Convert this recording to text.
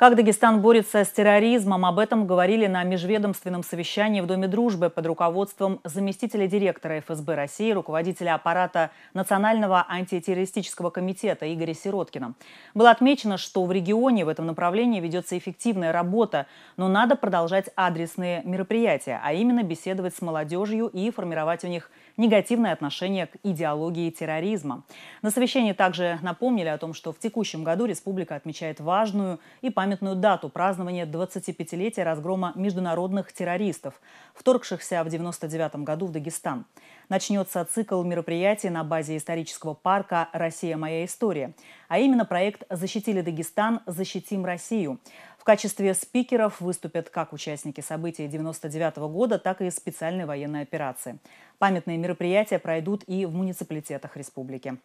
Как Дагестан борется с терроризмом, об этом говорили на межведомственном совещании в Доме дружбы под руководством заместителя директора ФСБ России, руководителя аппарата Национального антитеррористического комитета Игоря Сироткина. Было отмечено, что в регионе в этом направлении ведется эффективная работа, но надо продолжать адресные мероприятия, а именно беседовать с молодежью и формировать у них негативное отношение к идеологии терроризма. На совещании также напомнили о том, что в текущем году республика отмечает важную и памятную памятную дату празднования 25-летия разгрома международных террористов, вторгшихся в 1999 году в Дагестан. Начнется цикл мероприятий на базе исторического парка «Россия. Моя история», а именно проект «Защитили Дагестан. Защитим Россию». В качестве спикеров выступят как участники событий 1999 года, так и специальной военной операции. Памятные мероприятия пройдут и в муниципалитетах республики.